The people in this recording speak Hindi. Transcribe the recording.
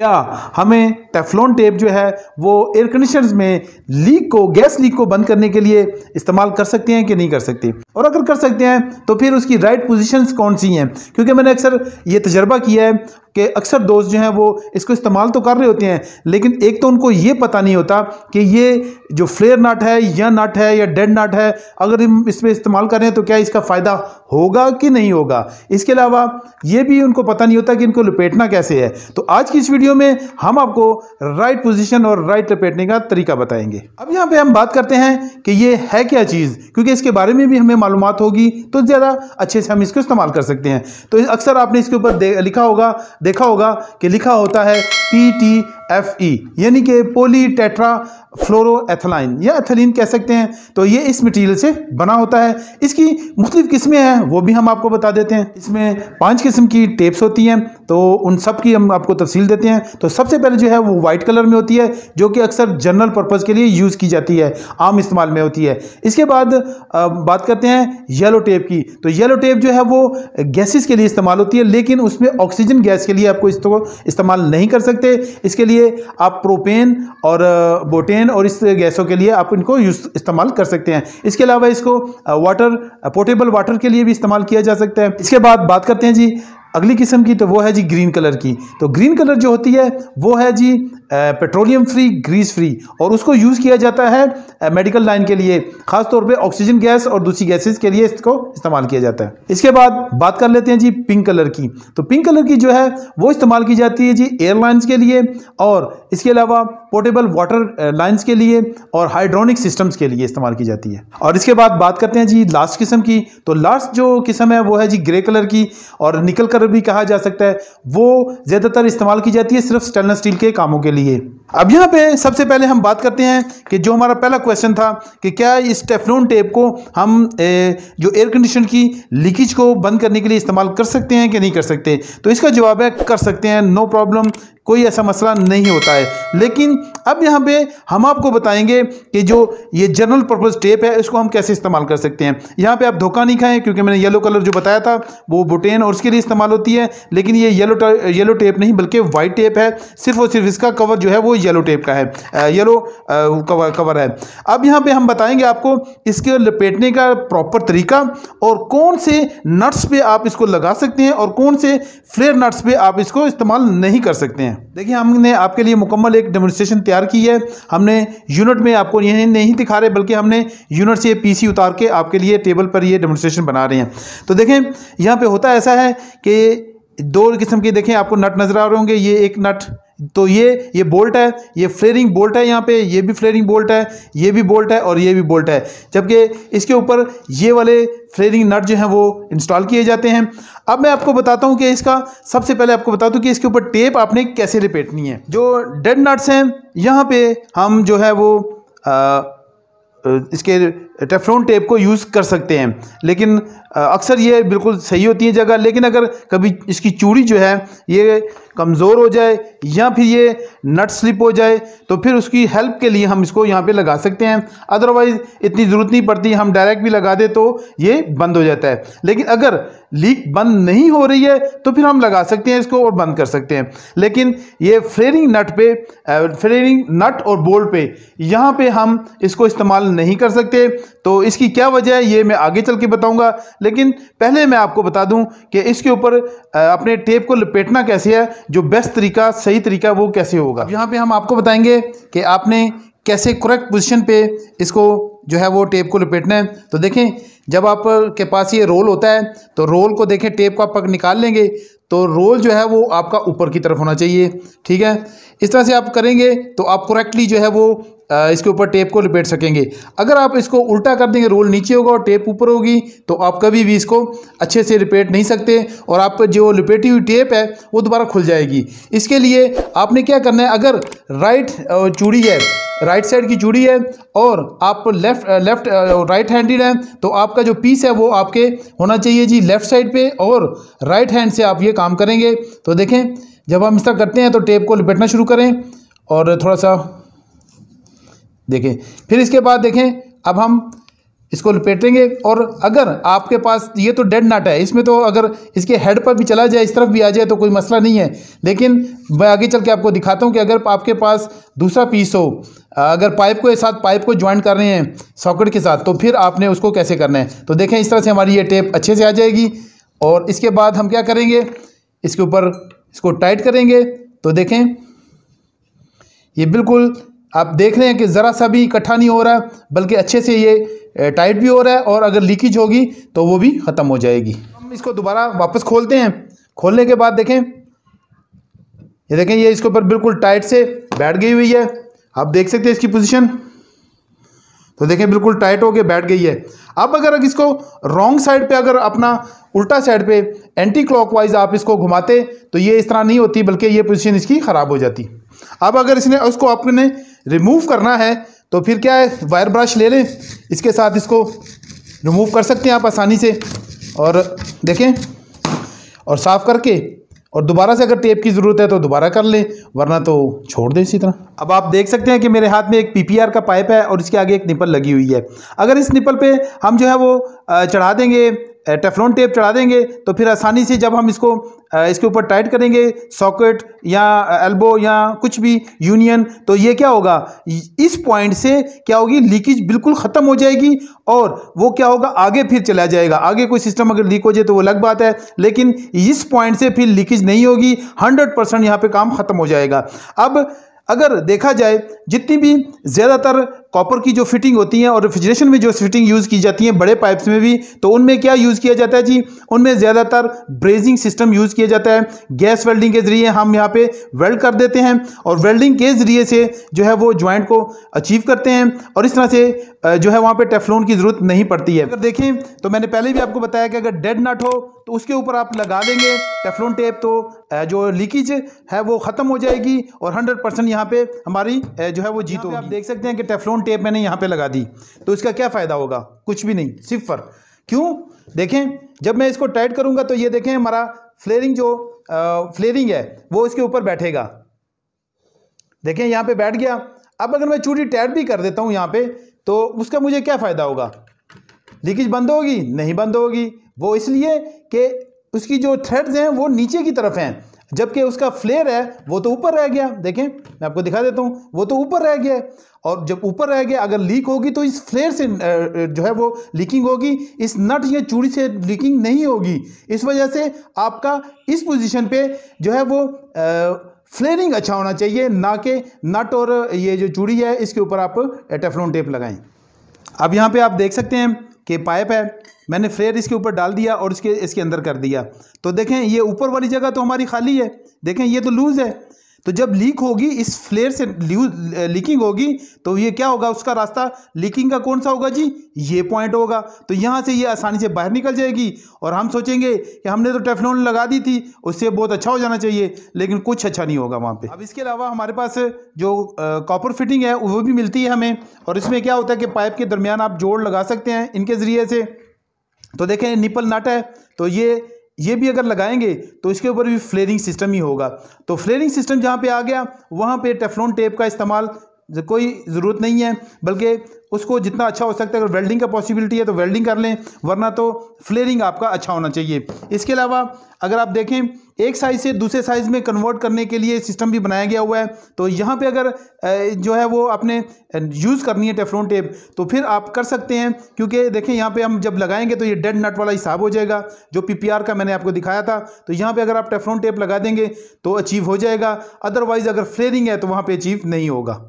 या हमें टेफ्लॉन टेप जो है, वो एयर कंडीशनर्स में लीक को गैस लीक को बंद करने के लिए इस्तेमाल कर सकते हैं कि नहीं कर सकते? और अगर कर सकते हैं तो फिर उसकी राइट पोजीशंस कौन सी हैं? क्योंकि मैंने अक्सर ये तजर्बा किया है कि अक्सर दोस्त जो हैं वो इसको इस्तेमाल तो कर रहे होते हैं, लेकिन एक तो उनको ये पता नहीं होता कि ये जो फ्लेयर नट है या नट है या डेड नट है, अगर हम इसमें इस्तेमाल करें तो क्या इसका फ़ायदा होगा कि नहीं होगा? इसके अलावा ये भी उनको पता नहीं होता कि इनको लपेटना कैसे है। तो आज की इस वीडियो में हम आपको राइट पोजिशन और राइट लपेटने का तरीका बताएँगे। अब यहाँ पर हम बात करते हैं कि ये है क्या चीज़, क्योंकि इसके बारे में भी हमें मालूम होगी तो ज़्यादा अच्छे से हम इसको इस्तेमाल कर सकते हैं। तो अक्सर आपने इसके ऊपर लिखा होगा देखा होगा कि लिखा होता है पी टी एफ़ ई यानी कि पोली टेट्रा फ्लोरोएथलाइन या एथलीन कह सकते हैं। तो ये इस मटेरियल से बना होता है। इसकी मुख्तलिफ़ किस्में हैं, वो भी हम आपको बता देते हैं। इसमें पाँच किस्म की टेप्स होती हैं तो उन सब की हम आपको तफसील देते हैं। तो सबसे पहले जो है, वो वाइट कलर में होती है, जो कि अक्सर जनरल पर्पज़ के लिए यूज़ की जाती है, आम इस्तेमाल में होती है। इसके बाद बात करते हैं येलो टेप की। तो येलो टेप जो है, वो गैसेस के लिए इस्तेमाल होती है, लेकिन उसमें ऑक्सीजन गैस के लिए आपको इसको इस्तेमाल नहीं कर सकते। इसके लिए आप प्रोपेन और बोटेन और इस गैसों के लिए आप इनको इस्तेमाल कर सकते हैं। इसके अलावा इसको वाटर पोर्टेबल वाटर के लिए भी इस्तेमाल किया जा सकता है। इसके बाद बात करते हैं जी अगली किस्म की तो वो है जी ग्रीन कलर की। तो ग्रीन कलर जो होती है, वो है जी पेट्रोलियम फ्री, ग्रीस फ्री। और उसको यूज़ किया जाता है मेडिकल लाइन के लिए। ख़ास तौर पे ऑक्सीजन गैस और दूसरी गैसेस के लिए इसको इस्तेमाल किया जाता है। इसके बाद बात कर लेते हैं जी पिंक कलर की। तो पिंक कलर की जो है, वो इस्तेमाल की जाती है जी एयरलाइंस के लिए और इसके अलावा पोर्टेबल वाटर लाइन्स के लिए और हाइड्रोनिक सिस्टम्स के लिए इस्तेमाल की जाती है। और इसके बाद बात करते हैं जी लास्ट किस्म की। तो लास्ट जो किस्म है, वो है जी ग्रे कलर की और निकल कलर भी कहा जा सकता है। वो ज़्यादातर इस्तेमाल की जाती है सिर्फ़ स्टेनलेस स्टील के कामों के लिए। अब यहाँ पे सबसे पहले हम बात करते हैं कि जो हमारा पहला क्वेश्चन था कि क्या इस टेफलोन टेप को हम ए, जो एयर कंडीशन की लीकेज को बंद करने के लिए इस्तेमाल कर सकते हैं कि नहीं कर सकते? तो इसका जवाब है कर सकते हैं नो प्रॉब्लम कोई ऐसा मसला नहीं होता है। लेकिन अब यहाँ पे हम आपको बताएँगे कि जो ये जनरल पर्पज़ टेप है, इसको हम कैसे इस्तेमाल कर सकते हैं। यहाँ पे आप धोखा नहीं खाएँ, क्योंकि मैंने येलो कलर जो बताया था, वो बुटेन और उसके लिए इस्तेमाल होती है। लेकिन ये येलो येलो टेप नहीं, बल्कि वाइट टेप है। सिर्फ़ और सिर्फ़ इसका कवर जो है, वो येलो टेप का है। येलो कवर कवर है। अब यहाँ पर हम बताएँगे आपको इसके लपेटने का प्रॉपर तरीका और कौन से नट्स पर आप इसको लगा सकते हैं और कौन से फ्लेयर नट्स पर आप इसको इस्तेमाल नहीं कर सकते हैं। देखिए, हमने आपके लिए मुकम्मल एक डेमोस्ट्रेशन तैयार की है। हमने यूनिट में आपको यह नहीं दिखा रहे, बल्कि हमने यूनिट से पीसी उतार के आपके लिए टेबल पर ये डेमोस्ट्रेशन बना रहे हैं। तो देखें, यहाँ पे होता ऐसा है कि दो किस्म के देखें आपको नट नज़र आ रहे होंगे ये एक नट तो ये ये बोल्ट है ये फ्लेयरिंग बोल्ट है यहाँ पे ये भी फ्लेयरिंग बोल्ट है ये भी बोल्ट है और ये भी बोल्ट है। जबकि इसके ऊपर ये वाले फ्लेयरिंग नट जो हैं वो इंस्टॉल किए जाते हैं। अब मैं आपको बताता हूँ कि इसका सबसे पहले आपको बता दूँ कि इसके ऊपर टेप आपने कैसे रिपेटनी है। जो डेड नट्स हैं यहाँ पर हम जो है वो आ, इसके टेफ्लॉन टेप को यूज़ कर सकते हैं। लेकिन अक्सर ये बिल्कुल सही होती है जगह, लेकिन अगर कभी इसकी चूड़ी जो है, ये कमज़ोर हो जाए या फिर ये नट स्लिप हो जाए तो फिर उसकी हेल्प के लिए हम इसको यहाँ पे लगा सकते हैं। अदरवाइज़ इतनी ज़रूरत नहीं पड़ती, हम डायरेक्ट भी लगा दे तो ये बंद हो जाता है। लेकिन अगर लीक बंद नहीं हो रही है तो फिर हम लगा सकते हैं इसको और बंद कर सकते हैं। लेकिन ये फ्रेरिंग नट पे फ्रेरिंग नट और बोल्ट पे, यहाँ पे हम इसको इस्तेमाल नहीं कर सकते। तो इसकी क्या वजह है, ये मैं आगे चल के बताऊँगा। लेकिन पहले मैं आपको बता दूँ कि इसके ऊपर अपने टेप को लपेटना कैसे है, जो बेस्ट तरीका, सही तरीका, वो कैसे होगा। यहाँ पे हम आपको बताएँगे कि आपने कैसे करेक्ट पोजीशन पे इसको जो है वो टेप को लपेटना है। तो देखें, जब आप के पास ये रोल होता है तो रोल को देखें, टेप को आप निकाल लेंगे तो रोल जो है वो आपका ऊपर की तरफ़ होना चाहिए। ठीक है? इस तरह से आप करेंगे तो आप करेक्टली जो है वो इसके ऊपर टेप को लपेट सकेंगे। अगर आप इसको उल्टा कर देंगे रोल नीचे होगा और टेप ऊपर होगी तो आप कभी भी इसको अच्छे से लपेट नहीं सकते और आप जो लपेटी हुई टेप है, वो दोबारा खुल जाएगी। इसके लिए आपने क्या करना है, अगर राइट चूड़ी है राइट साइड की चूड़ी है और आप लेफ़्ट लेफ़्ट राइट हैंडेड है तो आपका जो पीस है, वो आपके होना चाहिए जी लेफ़्ट साइड पे और राइट हैंड से आप ये काम करेंगे। तो देखें, जब हम इस तरह करते हैं तो टेप को लपेटना शुरू करें और थोड़ा सा देखें। फिर इसके बाद देखें, अब हम इसको लपेटेंगे और अगर आपके पास ये तो डेड नट है, इसमें तो अगर इसके हेड पर भी चला जाए, इस तरफ़ भी आ जाए तो कोई मसला नहीं है। लेकिन मैं आगे चल के आपको दिखाता हूँ कि अगर आपके पास दूसरा पीस हो, अगर पाइप को, साथ पाइप को ज्वाइन कर रहे हैं सॉकेट के साथ तो फिर आपने उसको कैसे करना है? तो देखें, इस तरह से हमारी ये टेप अच्छे से आ जाएगी और इसके बाद हम क्या करेंगे? इसके ऊपर इसको टाइट करेंगे। तो देखें, ये बिल्कुल आप देख रहे हैं कि ज़रा सा भी इकट्ठा नहीं हो रहा है बल्कि अच्छे से ये टाइट भी हो रहा है और अगर लीकेज होगी तो वो भी ख़त्म हो जाएगी। हम इसको दोबारा वापस खोलते हैं। खोलने के बाद देखें, ये देखें, ये इसके ऊपर बिल्कुल टाइट से बैठ गई हुई है। आप देख सकते हैं इसकी पोजीशन तो देखें, बिल्कुल टाइट होके बैठ गई है। अब अगर इसको रॉन्ग साइड पे अगर अपना उल्टा साइड पे एंटी क्लॉकवाइज आप इसको घुमाते तो ये इस तरह नहीं होती, बल्कि ये पोजीशन इसकी ख़राब हो जाती। अब अगर इसने, उसको अपने रिमूव करना है तो फिर क्या है वायर ब्रश ले लें। इसके साथ इसको रिमूव कर सकते हैं आप आसानी से। और देखें, और साफ़ करके, और दोबारा से अगर टेप की ज़रूरत है तो दोबारा कर लें, वरना तो छोड़ दें इसी तरह। अब आप देख सकते हैं कि मेरे हाथ में एक पीपीआर का पाइप है और इसके आगे एक निपल लगी हुई है। अगर इस निपल पे हम जो है वो चढ़ा देंगे टेफ्लॉन टेप चढ़ा देंगे तो फिर आसानी से जब हम इसको इसके ऊपर टाइट करेंगे सॉकेट या एल्बो या कुछ भी यूनियन तो ये क्या होगा? इस पॉइंट से क्या होगी? लीकेज बिल्कुल ख़त्म हो जाएगी और वो क्या होगा? आगे फिर चला जाएगा। आगे कोई सिस्टम अगर लीक हो जाए तो वो अलग बात है, लेकिन इस पॉइंट से फिर लीकेज नहीं होगी। हंड्रेड परसेंट यहाँ पर काम ख़त्म हो जाएगा। अब अगर देखा जाए, जितनी भी ज़्यादातर कॉपर की जो फिटिंग होती है और रेफ्रिजरेशन में जो फिटिंग यूज़ की जाती है, बड़े पाइप्स में भी तो उनमें क्या यूज़ किया जाता है जी? उनमें ज़्यादातर ब्रेजिंग सिस्टम यूज़ किया जाता है। गैस वेल्डिंग के ज़रिए हम यहाँ पे वेल्ड कर देते हैं और वेल्डिंग के ज़रिए से जो है वो ज्वाइंट को अचीव करते हैं और इस तरह से जो है वहाँ पर टेफ्लोन की ज़रूरत नहीं पड़ती है। अगर देखें तो मैंने पहले भी आपको बताया कि अगर डेड नट हो तो उसके ऊपर आप लगा देंगे टेफलोन टेप तो जो लीकेज है वो ख़त्म हो जाएगी और हंड्रेड परसेंट यहाँ पर हमारी जो है वो जीत होगी आप देख सकते हैं कि टेफ्लोन टेप मैंने यहाँ पे लगा दी। तो इसका क्या फ़ायदा होगा? कुछ भी नहीं सिफर क्यों? देखें जब मैं इसको टाइट करूँगा तो ये देखें हमारा फ्लेयरिंग जो फ्लेयरिंग है वो इसके ऊपर बैठेगा। देखें यहाँ पे बैठ गया। अब अगर मैं चूड़ी टाइट भी कर देता हूँ यहाँ पे तो उसका मुझे क्या फ़ायदा होगा? लीकेज बंद होगी? नहीं बंद होगी। वो इसलिए कि उसकी जो थ्रेड्स हैं, वो नीचे की तरफ़ हैं। जबकि उसका फ्लेयर है, वो तो ऊपर रह गया। देखें, मैं आपको दिखा देता हूँ, वो तो ऊपर रह गया। और जब ऊपर रह गया, अगर लीक होगी तो इस फ्लेयर से जो है वो लीकिंग होगी। इस नट या चूड़ी से लीकिंग नहीं होगी। इस वजह से आपका इस पोजीशन पे जो है वो फ्लेयरिंग अच्छा होना चाहिए। ना कि नट और ये जो चूड़ी है, इसके ऊपर आप टेफ्लॉन टेप लगाएँ। अब यहाँ पे आप देख सकते हैं कि पाइप है। मैंने फ्लेयर इसके ऊपर डाल दिया और इसके इसके अंदर कर दिया। तो देखें, ये ऊपर वाली जगह तो हमारी खाली है। देखें, ये तो लूज़ है। तो जब लीक होगी, इस फ्लेयर से लीकिंग होगी तो ये क्या होगा? उसका रास्ता लीकिंग का कौन सा होगा जी? ये पॉइंट होगा। तो यहाँ से ये आसानी से बाहर निकल जाएगी। और हम सोचेंगे कि हमने तो टेफलॉन लगा दी थी, उससे बहुत अच्छा हो जाना चाहिए, लेकिन कुछ अच्छा नहीं होगा वहाँ पे। अब इसके अलावा हमारे पास जो कॉपर फिटिंग है, वो भी मिलती है हमें। और इसमें क्या होता है कि पाइप के दरमियान आप जोड़ लगा सकते हैं इनके ज़रिए से। तो देखें निपल नट है तो ये ये भी अगर लगाएँगे तो इसके ऊपर भी फ्लेयरिंग सिस्टम ही होगा। तो फ्लेयरिंग सिस्टम जहाँ पे आ गया, वहाँ पे टेफ्लॉन टेप का इस्तेमाल, कोई ज़रूरत नहीं है, बल्कि उसको जितना अच्छा हो सकता है, अगर वेल्डिंग का पॉसिबिलिटी है तो वेल्डिंग कर लें, वरना तो फ्लेयरिंग आपका अच्छा होना चाहिए। इसके अलावा, अगर आप देखें, एक साइज़ से दूसरे साइज़ में कन्वर्ट करने के लिए सिस्टम भी बनाया गया हुआ है तो यहाँ पे अगर जो है वो आपने यूज़ करनी है टेफ्लॉन टेप तो फिर आप कर सकते हैं, क्योंकि देखें, यहाँ पे हम जब लगाएँगे तो ये डेड नट वाला हिसाब हो जाएगा, जो पीपीआर का मैंने आपको दिखाया था तो यहाँ पे अगर आप टेफ्लॉन टेप लगा देंगे तो अचीव हो जाएगा अदरवाइज़ अगर फ्लेयरिंग है तो वहाँ पर अचीव नहीं होगा।